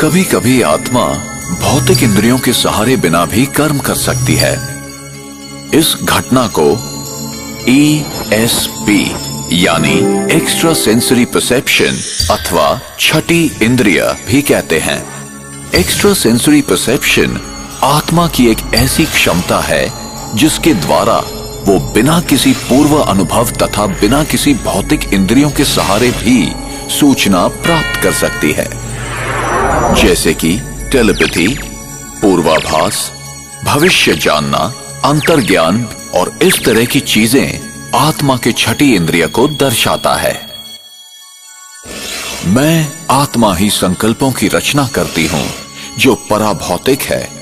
कभी कभी आत्मा भौतिक इंद्रियों के सहारे बिना भी कर्म कर सकती है। इस घटना को ई एस पी यानी एक्स्ट्रा सेंसरी परसेप्शन अथवा छठी इंद्रिय भी कहते हैं। एक्स्ट्रा सेंसरी परसेप्शन आत्मा की एक ऐसी क्षमता है जिसके द्वारा वो बिना किसी पूर्व अनुभव तथा बिना किसी भौतिक इंद्रियों के सहारे भी सूचना प्राप्त कर सकती है। जैसे कि टेलीपैथी, पूर्वाभास, भविष्य जानना, अंतर्ज्ञान और इस तरह की चीज़ें आत्मा के छठी इंद्रिय को दर्शाता है। मैं आत्मा ही संकल्पों की रचना करती हूँ, जो पराभौतिक है।